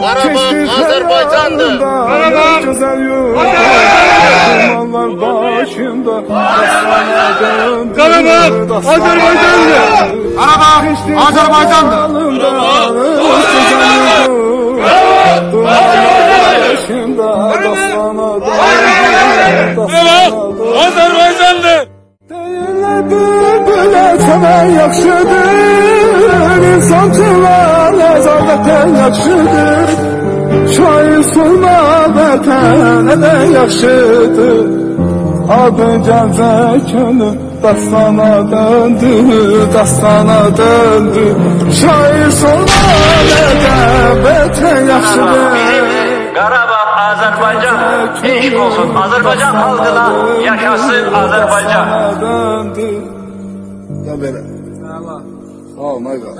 Qarabağ Azərbaycandır. Qarabağ gözəl yurt. Dumanlar başında. Qarabağ Azərbaycandır. Başında dastana Qarabağ Azərbaycandır. Deyirlər bülbülə çəmən yaxşıdır İnsancılar nəzarətən yaxşıdır Şair sorma vətən nə yaxşıdır Adı gəncə könül dastana döndü Dastana döndü. Şair sorma vətən vətən yaxşıdır Qarabağ Azərbaycan eşq olsun. Azərbaycan xalqına yaşasın Azərbaycan. Ya belə. Oh my god.